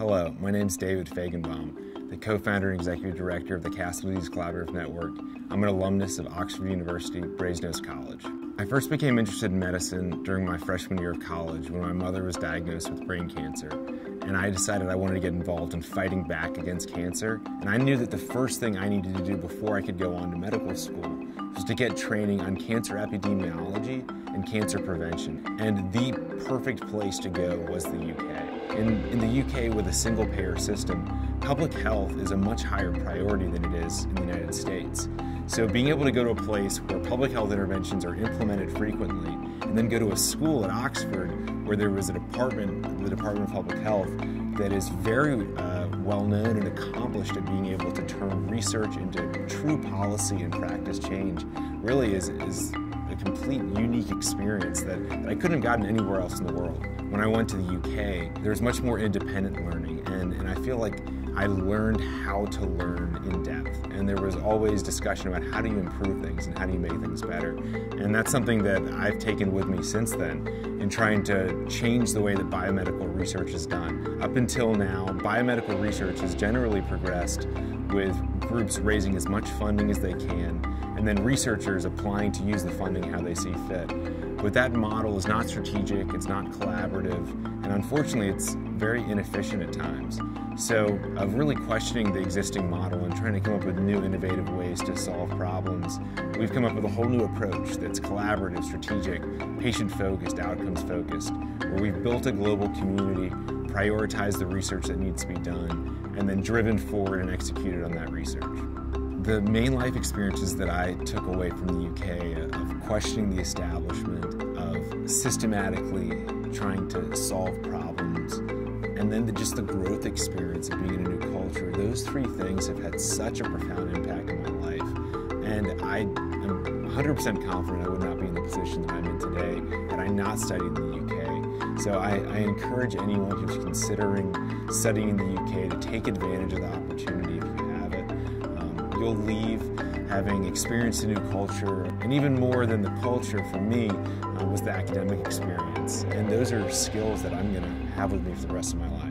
Hello, my name is David Fajgenbaum, the co-founder and executive director of the Castle Collaborative Network. I'm an alumnus of Oxford University Brasenose College. I first became interested in medicine during my freshman year of college when my mother was diagnosed with brain cancer, and I decided I wanted to get involved in fighting back against cancer. And I knew that the first thing I needed to do before I could go on to medical school was to get training on cancer epidemiology and cancer prevention. And the perfect place to go was the UK. In, in the UK, with a single payer system, public health is a much higher priority than it is in the United States. So, being able to go to a place where public health interventions are implemented frequently, and then go to a school at Oxford where there was a department, the Department of Public Health, that is very uh, well known and accomplished at being able to turn research into true policy and practice change, really is, is complete unique experience that, that I couldn't have gotten anywhere else in the world. When I went to the UK, there's much more independent learning, and, and I feel like I learned how to learn in depth. And there was always discussion about how do you improve things and how do you make things better. And that's something that I've taken with me since then in trying to change the way that biomedical research is done. Up until now, biomedical research has generally progressed with groups raising as much funding as they can and then researchers applying to use the funding how they see fit. But that model is not strategic, it's not collaborative, and unfortunately it's very inefficient at times. So, of really questioning the existing model and trying to come up with new innovative ways to solve problems, we've come up with a whole new approach that's collaborative, strategic, patient focused, outcomes focused, where we've built a global community, prioritized the research that needs to be done, and then driven forward and executed on that research the main life experiences that I took away from the UK of questioning the establishment, of systematically trying to solve problems, and then the, just the growth experience of being in a new culture, those three things have had such a profound impact on my life. And I am 100% confident I would not be in the position that I'm in today had I not studied in the UK. So I, I encourage anyone who's considering studying in the UK to take advantage of the opportunity if you have it. Um, you'll leave having experienced a new culture, and even more than the culture for me uh, was the academic experience. And those are skills that I'm going to have with me for the rest of my life.